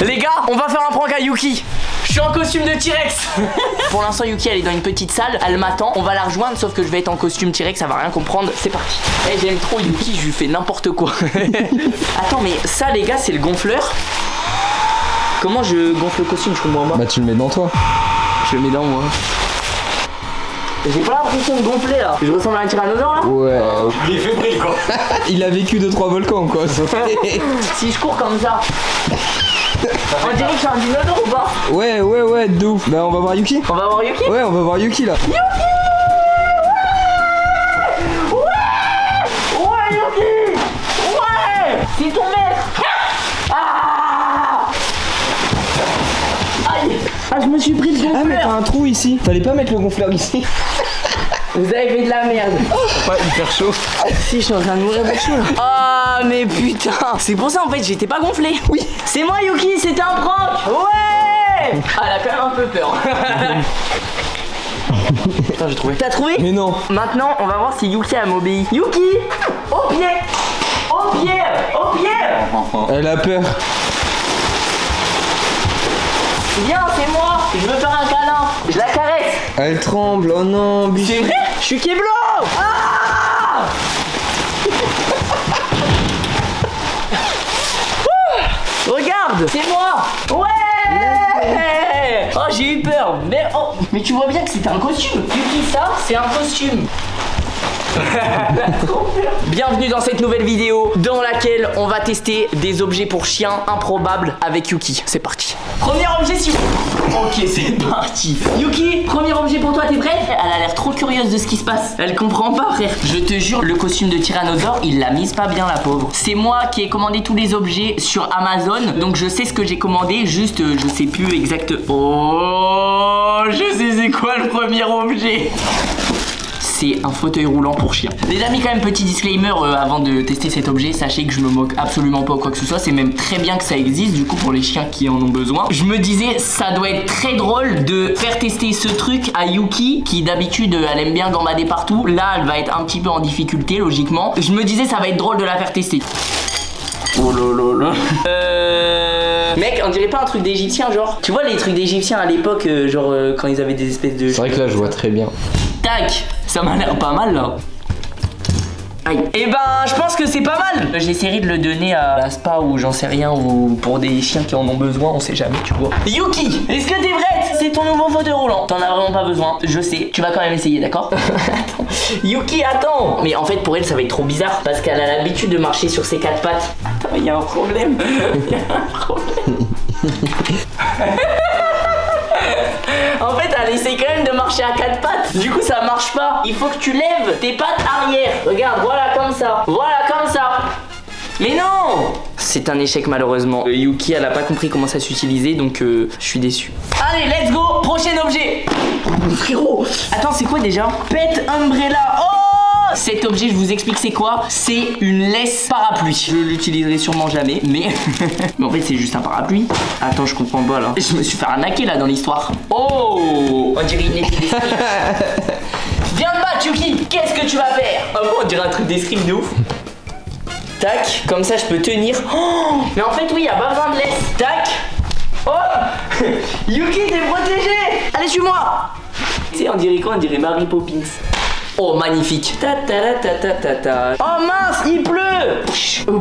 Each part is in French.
Les gars, on va faire un prank à Yuki. Je suis en costume de T-Rex. Pour l'instant, Yuki, elle est dans une petite salle. Elle m'attend. On va la rejoindre, sauf que je vais être en costume T-Rex. Ça va rien comprendre. C'est parti. Eh, j'aime trop Yuki. Je lui fais n'importe quoi. Attends, mais ça, les gars, c'est le gonfleur. Comment je gonfle le costume Je comprends pas. Bah tu le mets dans toi. Je le mets dans moi. J'ai pas l'impression de gonfler là. Je ressemble à un tyrannosaure là Ouais. Il est fébrile quoi. Il a vécu 2-3 volcans quoi. Si je cours comme ça. On dirait que suis un dinosaure ou pas ouais ouais ouais de ouf. Bah on va voir Yuki. On va voir Yuki Ouais on va voir Yuki là. Ouais Yuki Ouais C'est ton maître Ah Aïe Ah je me suis pris le Ah mais t'as gonfleur un trou ici. Fallait pas mettre le gonfleur ici. Vous avez fait de la merde Pas hyper chaud. Si je suis en train de mourir de chaud là Ah mais putain. C'est pour ça en fait j'étais pas gonflé Oui. C'est moi Yuki c'était un prank Ouais. Ah elle a quand même un peu peur. Putain j'ai trouvé. T'as trouvé Mais non. Maintenant, on va voir si Yuki a m'obéit. Yuki Au pied. Au pied. Au pied. Elle a peur. Viens, c'est moi. Je veux faire un câlin. Je la caresse. Elle tremble. Oh non. C'est vrai? Je suis Keblo Ah Regarde C'est moi. Ouais. Oh, j'ai eu peur. Mais oh. Mais tu vois bien que c'était un costume. Yuki, ça, c'est un costume Bienvenue dans cette nouvelle vidéo dans laquelle on va tester des objets pour chiens improbables avec Yuki. C'est parti. Premier objet si Ok, c'est parti. Yuki, premier objet pour toi, t'es prête Elle a l'air trop curieuse de ce qui se passe. Elle comprend pas, frère. Je te jure, le costume de Tyrannosaure, il l'a mise pas bien, la pauvre. C'est moi qui ai commandé tous les objets sur Amazon, donc je sais ce que j'ai commandé, juste euh, je sais plus exact. Oh, je sais c'est quoi le premier objet c'est un fauteuil roulant pour chien. Les amis, quand même, petit disclaimer euh, avant de tester cet objet, sachez que je me moque absolument pas ou quoi que ce soit, c'est même très bien que ça existe, du coup, pour les chiens qui en ont besoin. Je me disais, ça doit être très drôle de faire tester ce truc à Yuki, qui d'habitude, euh, elle aime bien gambader partout. Là, elle va être un petit peu en difficulté, logiquement. Je me disais, ça va être drôle de la faire tester. Oh là là là. Euh... Mec, on dirait pas un truc d'égyptien, genre. Tu vois les trucs d'égyptiens à l'époque, euh, genre euh, quand ils avaient des espèces de. C'est vrai que là je vois très bien. Tac Ça m'a l'air pas mal là. Aïe. Et ben, je pense que c'est pas mal. J'essaierai de le donner à la spa ou j'en sais rien ou pour des chiens qui en ont besoin, on sait jamais, tu vois. Yuki, est-ce que t'es prête? C'est ton nouveau fauteuil roulant. T'en as vraiment pas besoin, je sais. Tu vas quand même essayer, d'accord? Attends. Yuki, attends. Mais en fait, pour elle, ça va être trop bizarre parce qu'elle a l'habitude de marcher sur ses quatre pattes. Attends, il y a un problème. Il y a un problème. En fait, elle essaie quand même de marcher à quatre pattes. Du coup, ça marche pas. Il faut que tu lèves tes pattes arrière. Regarde, voilà comme ça. Voilà comme ça. Mais non C'est un échec malheureusement. Euh, Yuki, elle a pas compris comment ça s'utilisait, donc euh, je suis déçu. Allez, let's go Prochain objet Frérot Attends, c'est quoi déjà? Pet Umbrella Oh cet objet, je vous explique c'est quoi? C'est une laisse parapluie. Je l'utiliserai sûrement jamais, mais... mais en fait, c'est juste un parapluie. Attends, je comprends pas là. Je me suis fait arnaquer là dans l'histoire. Oh On dirait une. Viens de battre, Yuki Qu'est-ce que tu vas faire? Ah bon, on dirait un truc d'escrime de ouf. Tac, comme ça je peux tenir. Oh mais en fait, oui, y a pas besoin de laisse. Tac Oh Yuki, t'es protégé Allez, suis-moi Tu sais, on dirait quoi? On dirait Mary Poppins. Oh, magnifique. Ta ta ta ta ta ta. Oh mince, il pleut. Oh non,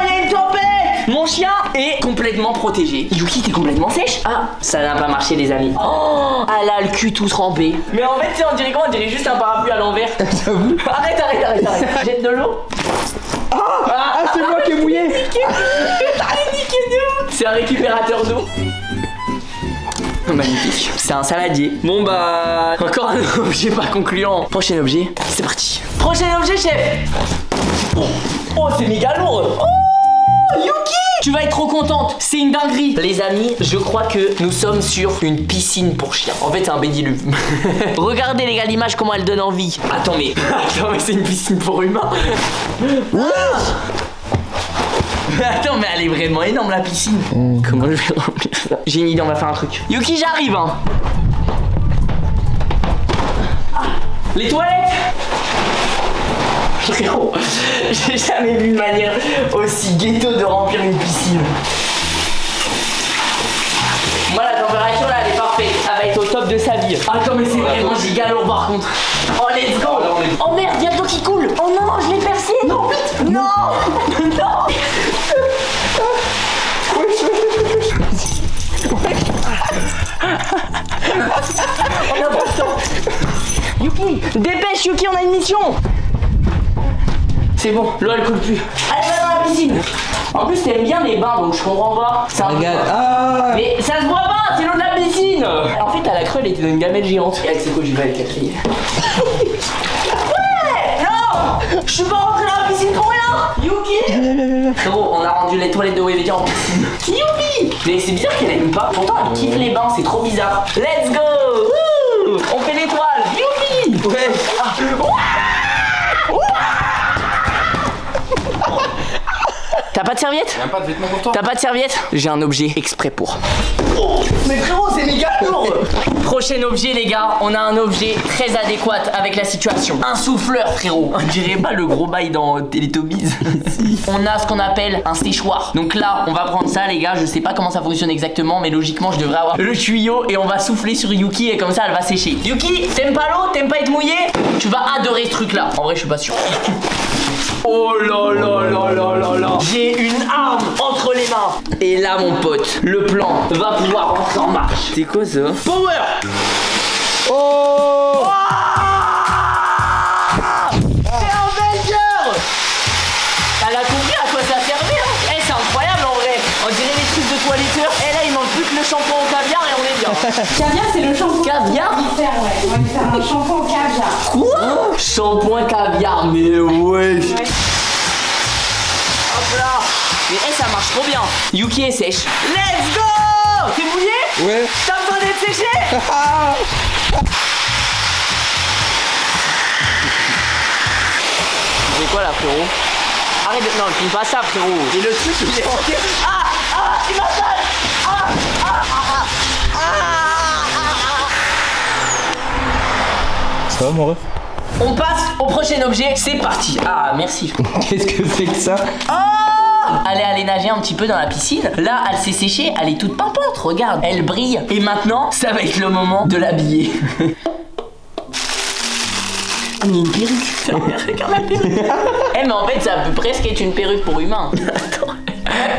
il y a une tempête. Mon chien est complètement protégé. Yuki, t'es complètement sèche? Ah, ça n'a pas marché, les amis. Oh, elle a le cul tout trempé. Mais en fait, on dirait quoi? On dirait juste un parapluie à l'envers. Arrête, arrête, arrête, arrête. Jette de l'eau. Ah c'est moi qui ai mouillé C'est un récupérateur d'eau. Magnifique. C'est un saladier. Bon bah, encore un objet pas concluant. Prochain objet, c'est parti. Prochain objet, chef. Oh, oh, c'est méga lourd. Oh, Yuki Tu vas être trop contente. C'est une dinguerie. Les amis, je crois que nous sommes sur une piscine pour chiens. En fait, c'est un bédiluve. Regardez les gars l'image comment elle donne envie. Attends mais, attends mais c'est une piscine pour humains vraiment énorme la piscine. Mmh. Comment je vais remplir ça J'ai une idée, on va faire un truc. Yuki, j'arrive hein. Les toilettes Frérot, j'ai jamais vu une manière aussi ghetto de remplir une piscine. Moi, la température là, elle est parfaite. Elle va être au top de sa vie. Ah, attends, mais c'est vraiment gigalo par contre. Oh, let's go ah, Oh merde, y'a de l'eau qui coule Oh non, je l'ai percé Non, vite Non Non Yuki Dépêche Yuki, on a une mission C'est bon, l'eau elle coule plus. Allez, va dans la piscine En plus, t'aimes bien les bains, donc je comprends pas. Peu- Regarde. Ah Mais ça se voit pas, c'est l'eau de la piscine En fait, à la creux, elle était dans une gamelle géante. Et avec c'est quoi, j'y vais avec la crier. ouais Non Je suis pas rentré dans la piscine pour rien Yuki Frérot, on a rendu les toilettes de Webedia en piscine. Yuki Mais c'est bizarre qu'elle aime pas. Pourtant, elle kiffe les bains, c'est trop bizarre. Let's go On fait l'étoile Yuki Ouais T'as pas de serviette Y'a pas de vêtements pour toi T'as pas de serviette J'ai un objet exprès pour. Oh, mais frérot, c'est méga lourd Prochain objet, les gars, on a un objet très adéquat avec la situation. Un souffleur, frérot. On dirait pas le gros bail dans Teletubbies. on a ce qu'on appelle un séchoir. Donc là, on va prendre ça, les gars. Je sais pas comment ça fonctionne exactement, mais logiquement, je devrais avoir le tuyau et on va souffler sur Yuki et comme ça, elle va sécher. Yuki, t'aimes pas l'eau T'aimes pas être mouillé? Tu vas adorer ce truc-là. En vrai, je suis pas sûr. Oh là là là là là là. J'ai une arme entre les mains. Et là mon pote, le plan va pouvoir rentrer en marche. C'est quoi ça? Power! Oh Caviar, c'est le shampoing. Caviar On va lui faire, ouais. On va lui faire un shampoing au caviar. Quoi Shampoing caviar mais ouais Ouais. Hop là Mais eh ça marche trop bien Yuki est sèche Let's go T'es mouillé Ouais T'as besoin d'être séché C'est quoi là frérot Arrête de... Non, filme pas ça frérot Et le truc il est. Ah Ah Il m'a sale Ah Ah Ah Ah Ah Ça va mon ref On passe au prochain objet, c'est parti Ah merci Qu'est-ce que c'est que ça Oh Elle est allée nager un petit peu dans la piscine. Là, elle s'est séchée, elle est toute pimpante, regarde. Elle brille. Et maintenant, ça va être le moment de l'habiller. Ah, mais une perruque Regarde la perruque Eh, mais en fait, ça peut presque être une perruque pour humain. Attends.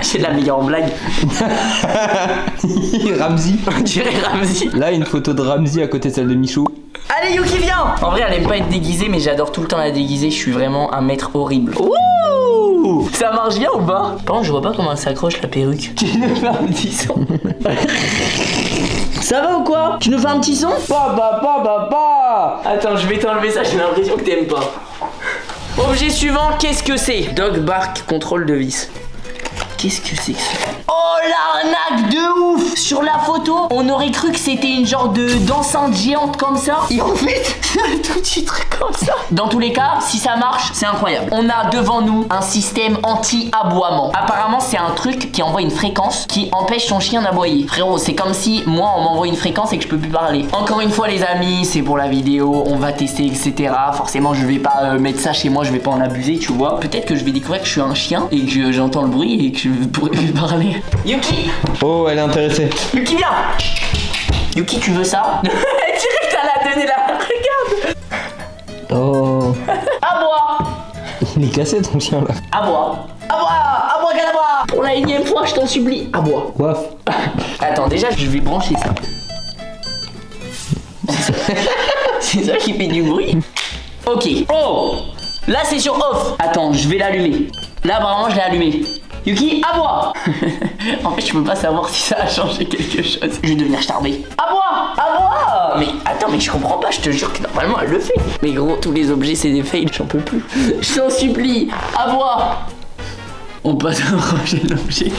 C'est la meilleure blague. Ramsey On dirait Ramsey. Là une photo de Ramsey à côté de celle de Michou. Allez, Yuki, viens En vrai, elle aime pas être déguisée, mais j'adore tout le temps la déguiser. Je suis vraiment un maître horrible. Ouh Ça marche bien ou pas? Par contre, je vois pas comment elle s'accroche la perruque. Tu nous fais un petit son Ça va ou quoi? Tu nous fais un petit son? Papa, papa, papa Attends, je vais t'enlever ça, j'ai l'impression que t'aimes pas. Objet suivant, qu'est-ce que c'est? Dog bark, contrôle de vis. Qu'est-ce que c'est que ça Oh l'arnaque de ouf Sur la photo, on aurait cru que c'était une genre de d'enceinte géante comme ça. Et en fait, un tout petit truc comme ça. Dans tous les cas, si ça marche, c'est incroyable. On a devant nous un système anti-aboiement. Apparemment, c'est un truc qui envoie une fréquence qui empêche son chien d'aboyer. Frérot, c'est comme si moi on m'envoie une fréquence et que je peux plus parler. Encore une fois, les amis, c'est pour la vidéo, on va tester, etc. Forcément, je vais pas euh, mettre ça chez moi, je vais pas en abuser, tu vois. Peut-être que je vais découvrir que je suis un chien et que j'entends le bruit et que je pourrais plus parler. Yuki Oh elle est intéressée. Yuki, viens Yuki, tu veux ça? Il est cassé ton chien là. À boire À boire À boire, boire Pour la énième fois, je t'en supplie, à boire Waf Attends, déjà, je vais brancher ça. c'est ça qui fait du bruit. Ok. Oh Là, c'est sur off. Attends, je vais l'allumer. Là, apparemment, je l'ai allumé. Yuki, à boire En fait, je peux pas savoir si ça a changé quelque chose. Je vais devenir starbé. À À Mais attends, mais je comprends pas, je te jure que normalement, elle le fait. Mais gros, tous les objets, c'est des fails, j'en peux plus. Je t'en supplie, à boire On passe au prochain objet.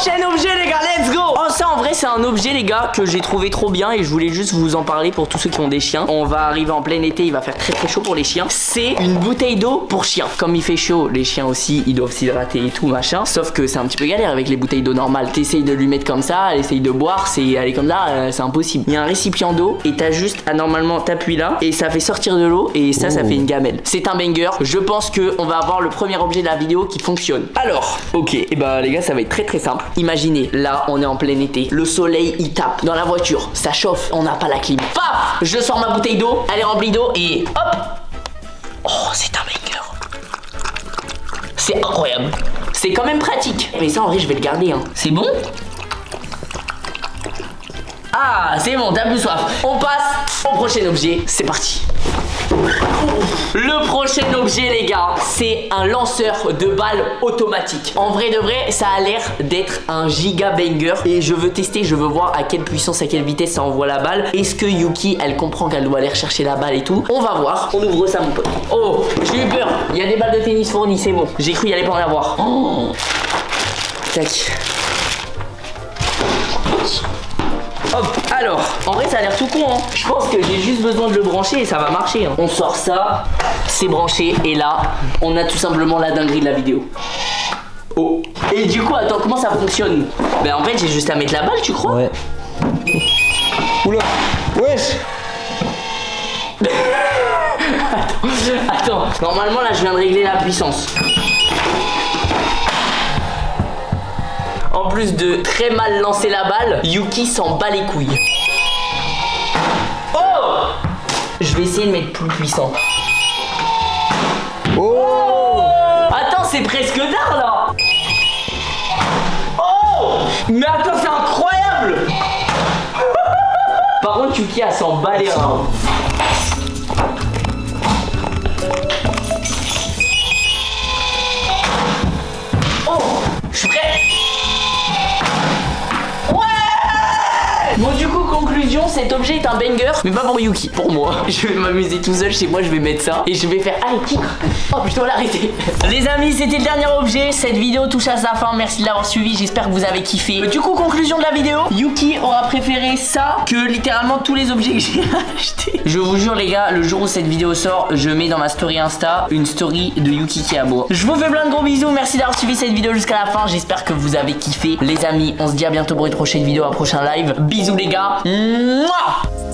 Prochain objet les gars, let's go Oh ça en vrai c'est un objet les gars que j'ai trouvé trop bien et je voulais juste vous en parler pour tous ceux qui ont des chiens. On va arriver en plein été, il va faire très très chaud pour les chiens. C'est une bouteille d'eau pour chiens. Comme il fait chaud, les chiens aussi ils doivent s'hydrater et tout machin. Sauf que c'est un petit peu galère avec les bouteilles d'eau normales. T'essayes de lui mettre comme ça, elle essaye de boire, c'est elle est comme ça, euh, c'est impossible. Il y a un récipient d'eau et t'as juste à normalement t'appuies là et ça fait sortir de l'eau et ça ça Oh. fait une gamelle. C'est un banger. Je pense que on va avoir le premier objet de la vidéo qui fonctionne. Alors, ok, et bah les gars, ça va être très très simple. Imaginez, là, on est en plein été. Le soleil il tape dans la voiture, ça chauffe, on n'a pas la clim. Paf Je sors ma bouteille d'eau, elle est remplie d'eau et hop Oh, c'est un banger. C'est incroyable. C'est quand même pratique. Mais ça, en vrai, je vais le garder. Hein. C'est bon? Ah, c'est bon, t'as plus soif. On passe au prochain objet. C'est parti. Le prochain objet les gars, c'est un lanceur de balles automatique. En vrai de vrai, ça a l'air d'être un giga banger et je veux tester, je veux voir à quelle puissance, à quelle vitesse ça envoie la balle. Est-ce que Yuki, elle comprend qu'elle doit aller rechercher la balle et tout? On va voir. On ouvre ça mon pote. Oh, j'ai eu peur. Il y a des balles de tennis fournies, c'est bon. J'ai cru y allait pas en avoir. Oh. Tac. Alors, en vrai ça a l'air tout con hein. Je pense que j'ai juste besoin de le brancher et ça va marcher hein. On sort ça, c'est branché et là, on a tout simplement la dinguerie de la vidéo. Oh. Et du coup, attends, comment ça fonctionne? Ben en fait j'ai juste à mettre la balle, tu crois? Ouais. Oula. Wesh. Attends, normalement là je viens de régler la puissance En plus de très mal lancer la balle, Yuki s'en bat les couilles. Oh Je vais essayer de mettre plus puissant. Oh Attends, c'est presque d'art là Oh Mais attends, c'est incroyable Par contre, Yuki a s'en bat les reins. Cet objet est un banger. Mais pas pour Yuki pour moi. Je vais m'amuser tout seul chez moi je vais mettre ça et je vais faire allez tire oh je dois l'arrêter. Les amis c'était le dernier objet. Cette vidéo touche à sa fin. Merci de l'avoir suivi. J'espère que vous avez kiffé. Du coup conclusion de la vidéo. Yuki aura préféré ça que littéralement tous les objets que j'ai achetés. Je vous jure les gars le jour où cette vidéo sort je mets dans ma story insta une story de Yuki qui aboie je vous fais plein de gros bisous. Merci d'avoir suivi cette vidéo jusqu'à la fin. J'espère que vous avez kiffé. Les amis on se dit à bientôt pour une prochaine vidéo un prochain live. Bisous les gars 报。